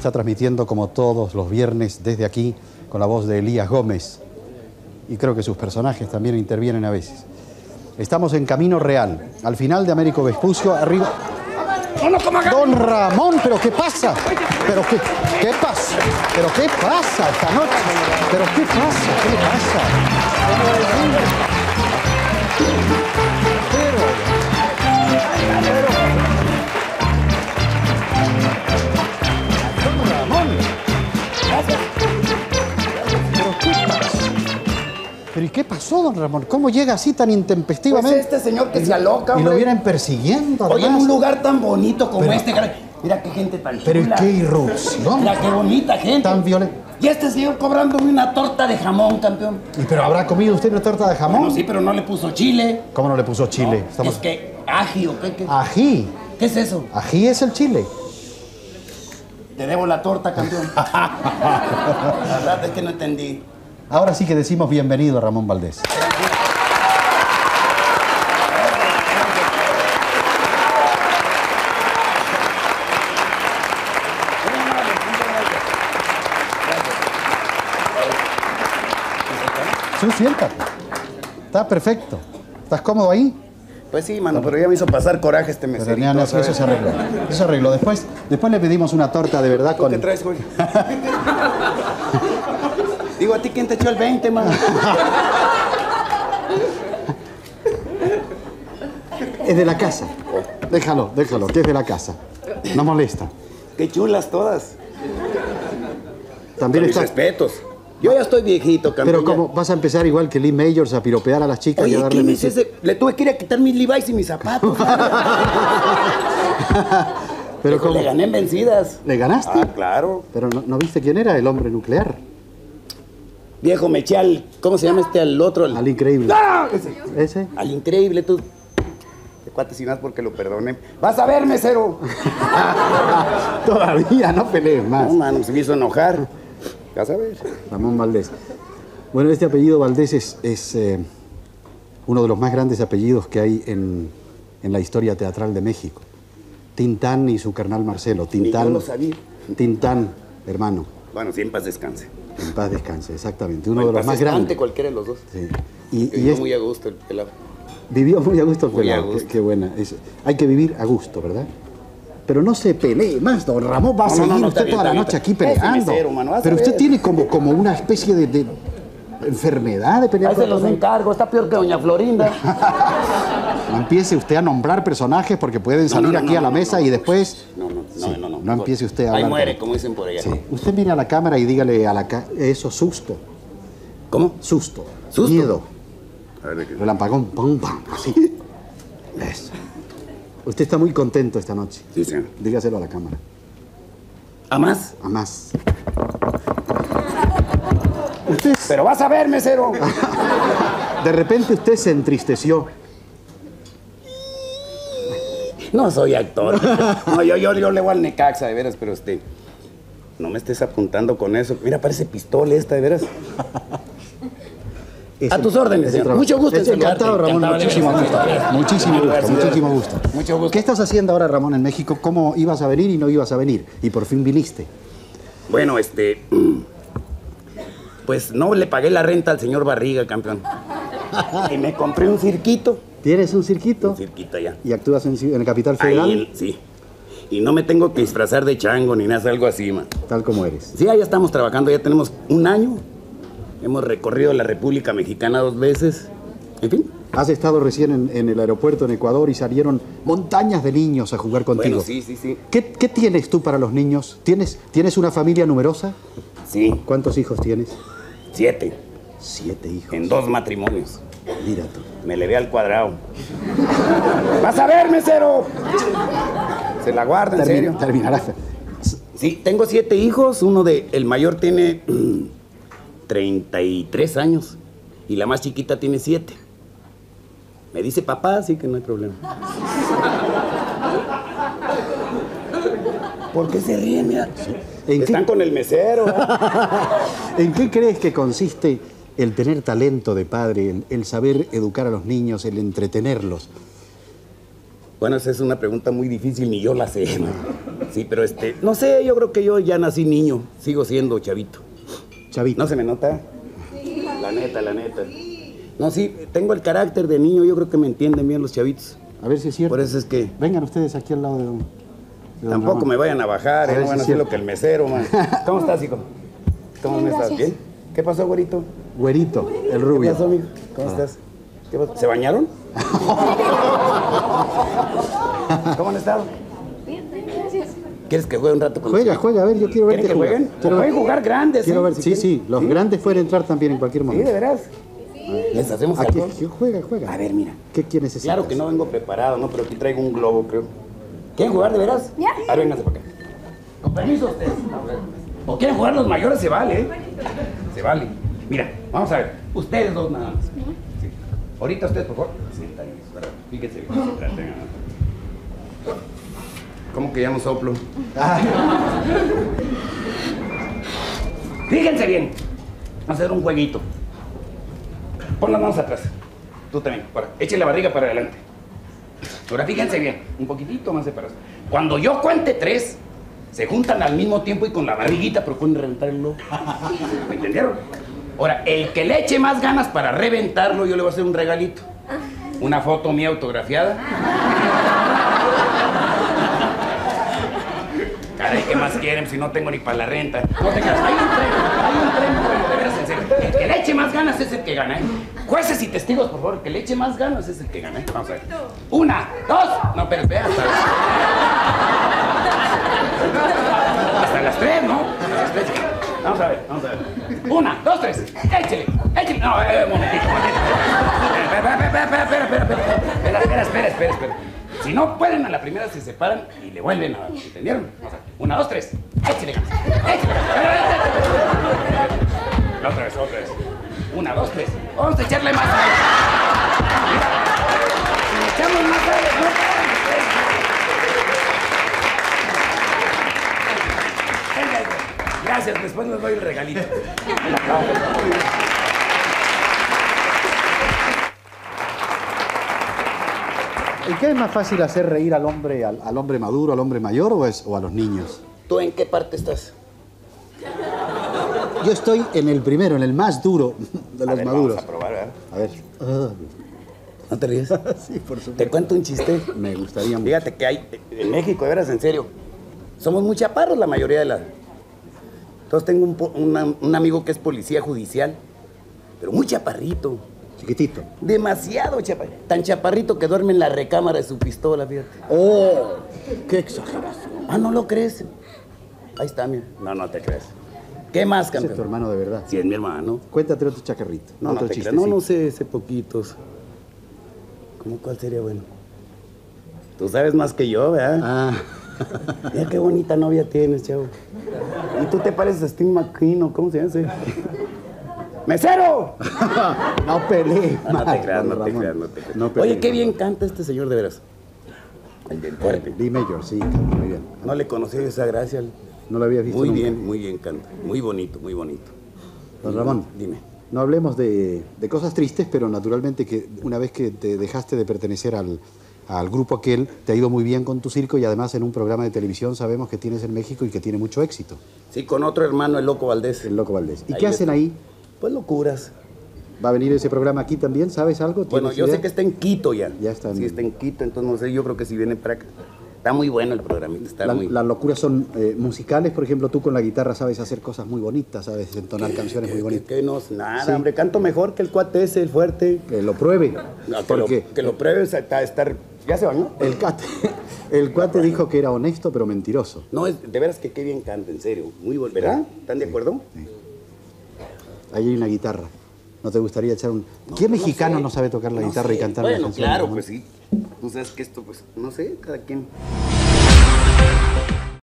está transmitiendo como todos los viernes desde aquí con la voz de Elías Gómez. Y creo que sus personajes también intervienen a veces. Estamos en Camino Real, al final de Américo Vespucio, arriba. Don Ramón, ¿pero qué pasa? ¿Pero qué, qué pasa? ¿Pero qué pasa esta noche? ¿Pero qué pasa? ¿Qué pasa? Don ¿Pero y qué pasó, don Ramón? ¿Cómo llega así tan Pues intempestivamente? este señor que se aloca, y lo hombre. vienen persiguiendo, Oye, en además. un lugar tan bonito como Pero- este, caray. Mira qué gente tan Pero ¿y chula. qué irrupción? Mira qué bonita gente. Tan violenta. Y este señor cobrándome una torta de jamón, campeón. ¿Y pero habrá comido usted una torta de jamón? Bueno, sí, pero no le puso chile. ¿Cómo no le puso chile? Es Estamos... que ají o qué, qué. Ají. ¿Qué es eso? Ají es el chile. Te debo la torta, campeón. la verdad es que no entendí. Ahora sí que decimos bienvenido, Ramón Valdés. Sí, siéntate. Está perfecto. ¿Estás cómodo ahí? Pues sí, mano, pero ya me hizo pasar coraje este Pero, meserito. ya, no, eso se arregló. Eso se arregló. Después, después le pedimos una torta de verdad ¿Tú con... qué traes, güey? Digo, ¿a ti quién te echó el 20, mano? Es de la casa. Déjalo, déjalo, que es de la casa. No molesta. Qué chulas todas. También Mis está... respetos. Yo ya estoy viejito, campeón. Pero ¿cómo vas a empezar igual que Lee Majors a piropear a las chicas y a darle ¿quién es besitos? ese? Le tuve que ir a quitar mis Levi's y mis zapatos. Pero ¿cómo? Le gané en vencidas. ¿Le ganaste? Ah, claro. Pero no, ¿no viste quién era el hombre nuclear? Viejo, me eché al... ¿Cómo se llama este? Al otro. Al, Al increíble. ¡Ah! Ese. ¿Ese? Al increíble, tú. Te cuate sin más porque lo perdoné. ¡Vas a ver, mesero! Todavía, no pelees más. No, mano, se me hizo enojar. Vas a ver. Ramón Valdés. Bueno, este apellido Valdés es, es, eh, uno de los más grandes apellidos que hay en, en la historia teatral de México. Tintán y su carnal Marcelo. Tintán. yo lo sabía. Tintán, hermano. Bueno, sí, en paz descanse. En paz descanse, exactamente. Uno En de los más grandes. cualquiera de los dos. Sí. Y, y Vivió es- muy a gusto el pelado. Vivió muy a gusto el Muy pelado. Qué- gusto. Qué, buena. Es- hay que vivir a gusto, ¿verdad? Pero no se pelee más, don Ramón. Va a No, no, seguir no, no, usted bien, toda la noche aquí peleando. mesero, mano, Pero usted tiene como, como una especie de, de enfermedad de pelear Ahí se los encargo, está peor que doña Florinda. No empiece usted a nombrar personajes porque pueden salir no, aquí a la mesa y después... No, no, Sí, no, no, no. no empiece usted a Ahí hablar muere, con- como dicen por allá. Sí. Usted mire a la cámara y dígale a la ca- eso, susto, ¿Cómo? susto, ¿Susto? miedo, A ver, ¿de qué? relampagón, pum, pam, así. Eso. Usted está muy contento esta noche. Sí, señor. Dígaselo a la cámara. ¿A más? A más. Usted, Pero vas a ver, mesero. de repente usted se entristeció. No soy actor. No, yo, yo, yo le voy al Necaxa, de veras, pero este. No me estés apuntando con eso. Mira, parece pistola esta, de veras. Es A tus órdenes, señor. Mucho gusto Es encantado, Ramón. Encantado de Muchísimo gusto. Muchísimo gusto, muchísimo gusto. Mucho gusto. ¿Qué estás haciendo ahora, Ramón, en México? ¿Cómo ibas a venir y no ibas a venir? Y por fin viniste. Bueno, este. Pues no le pagué la renta al señor Barriga, campeón. Y me compré un cirquito. ¿Tienes un cirquito? Un cirquito allá. ¿Y actúas en, en el Capital Federal? Ahí, sí. Y no me tengo que disfrazar de chango ni nada, algo así, man. Tal como eres. Sí, ya estamos trabajando, ya tenemos un año. Hemos recorrido la República Mexicana dos veces. En fin. Has estado recién en, en el aeropuerto en Ecuador y salieron montañas de niños a jugar contigo. Bueno, sí, sí, sí. ¿Qué, qué tienes tú para los niños? ¿Tienes, ¿Tienes una familia numerosa? Sí, ¿Cuántos hijos tienes? siete. Siete hijos. En dos matrimonios. Mira tú. Me levé al cuadrado. ¡Vas a ver, mesero! Se la guarda, en serio. Terminarás. Sí, tengo siete hijos. Uno de. El mayor tiene 33 años. Y la más chiquita tiene siete. Me dice papá, así que no hay problema. ¿Por qué se ríen, mira? ¿En Están qué- con el mesero. ¿En qué crees que consiste el tener talento de padre, el, el saber educar a los niños, el entretenerlos? Bueno, esa es una pregunta muy difícil, ni yo la sé. man. Sí, pero este, no sé, yo creo que yo ya nací niño, sigo siendo chavito. Chavito. ¿No se me nota? La neta, la neta. No, sí, tengo el carácter de niño, yo creo que me entienden bien los chavitos. A ver si es cierto. Por eso es que Vengan ustedes aquí al lado de don. de don tampoco Ramón. me vayan a bajar, A eh, no si van a es hacer lo que el mesero, man. ¿Cómo estás, hijo? ¿Cómo Bien, me estás? gracias. ¿Bien? ¿Qué pasó, güerito? Güerito, el ¿Qué rubio. pasó, amigo? ¿Cómo estás? ¿Qué pasó? ¿Se bañaron? ¿Cómo han estado? Bien, gracias. ¿Quieres que juegue un rato con Juega, juega, a ver, yo quiero ¿Quieren verte que jugar. jueguen? Quiero Pueden ver- jugar grandes. Quiero ¿eh? ver, Si sí, quieren. sí, los grandes pueden entrar también en cualquier Sí, momento. de veras. ¿Les hacemos aquí, juega, juega. A ver, mira. ¿Qué quieres necesitas? Claro que no vengo preparado, ¿no? Pero aquí traigo un globo, creo. ¿Quieren jugar de veras? Ya. A ver, vénganse para acá. Con permiso ustedes. ¿O quieren jugar los mayores? Se vale, ¿eh? Se vale. Mira, vamos a ver. Ustedes dos nada más. Sí. Ahorita ustedes, por favor. Fíjense bien. ¿Cómo que ya no soplo? Fíjense bien. Vamos a hacer un jueguito. Pon las manos atrás. Tú también. Ahora, eche la barriga para adelante. Ahora fíjense bien, un poquitito más separados. Cuando yo cuente tres, se juntan al mismo tiempo y con la barriguita proponen reventar el globo. ¿Me entendieron? Ahora, el que le eche más ganas para reventarlo, yo le voy a hacer un regalito. Una foto mía autografiada. Caray, ¿qué más quieren si no tengo ni para la renta? No te creas, hay un premio, hay un bueno, de veras, en serio. El que le eche más ganas es el que gana, ¿eh? Jueces y testigos, por favor, el que le eche más ganas es el que gana, ¿eh? Vamos a ver. Una, dos, no, pero espera, hasta las... Hasta las tres, ¿no? Hasta las tres. Vamos a ver, vamos a ver. Una, dos, tres, échele, échele. No, eh, un momentito, un momentito. Espera, espera, espera, espera, espera, espera, espera, espera, espera. Si no pueden, a la primera se separan y le vuelven a... ¿Entendieron? Vamos a ver. Una, dos, tres. Échele. Échele ganas. Otra vez, otra vez. Una, dos, tres. Vamos a echarle más si echamos más no Gracias, después les doy el regalito. ¿Y qué es más fácil hacer reír al hombre, al, al hombre maduro, al hombre mayor o, es, o a los niños? ¿Tú en qué parte estás? Yo estoy en el primero, en el más duro de A los ver, maduros. Vamos a probar, ¿verdad? A ver. ¿No te ríes? sí, por supuesto. Te cuento un chiste. Me gustaría mucho. Fíjate que hay, en México, de veras, en serio, somos muy chaparros la mayoría de la... Entonces tengo un, un amigo que es policía judicial, pero muy chaparrito, Chiquitito. demasiado chaparrito, tan chaparrito que duerme en la recámara de su pistola, fíjate. ¡Oh! ¡Qué exageración! Ah, ¿no lo crees? Ahí está, mira. No, no te crees. ¿Qué más, Ese es tu campeón? hermano de verdad. Sí, es mi hermano. Cuéntate otro chacarrito. No, no otro te chiste. creas. No, no sé, sé poquitos. ¿Cómo cuál sería bueno? Tú sabes más que yo, ¿verdad? Ah. Mira qué bonita novia tienes, chavo. Y tú te pareces a Steve McQueen, ¿o ¿cómo se llama ese? ¡Mesero! no peleé. No, no te creas, no te creas, no te creas. No Oye, qué bien canta este señor de veras. El del fuerte. Lee Major, sí, canta muy bien. No le conocí esa gracia. No lo había visto Muy nunca. bien, muy bien canta. Muy bonito, muy bonito. Don Ramón, Dime. no hablemos de, de cosas tristes, pero naturalmente que una vez que te dejaste de pertenecer al, al grupo aquel, te ha ido muy bien con tu circo y además en un programa de televisión sabemos que tienes en México y que tiene mucho éxito, Sí, con otro hermano, el Loco Valdés. el Loco Valdés. ¿Y Ahí qué hacen está. ahí? Pues locuras. ¿Va a venir ese programa aquí también? ¿Sabes algo? Bueno, ¿Tienes yo idea? sé que está en Quito ya. Ya está en- Sí, está en Quito, entonces no sé, yo creo que si viene para acá. Está muy bueno el programita, está La- muy... Las locuras son eh, musicales, por ejemplo, tú con la guitarra sabes hacer cosas muy bonitas, sabes entonar canciones muy bonitas. que no, nada, Sí. hombre, canto mejor que el cuate ese, el fuerte. Que lo pruebe. No, que, porque lo, que lo pruebes hasta estar... ¿Ya se bañó? el, cuate, el cuate dijo que era honesto pero mentiroso. No, es, de veras que qué bien canta, en serio. Muy bueno, ¿verdad? ¿Están de acuerdo? Ahí hay una guitarra. ¿No te gustaría echar un.? ¿Qué No, no mexicano no, sabe tocar la guitarra y cantar Bueno, canción? claro, pues sí. Tú sabes que esto, pues, no sé, cada quien.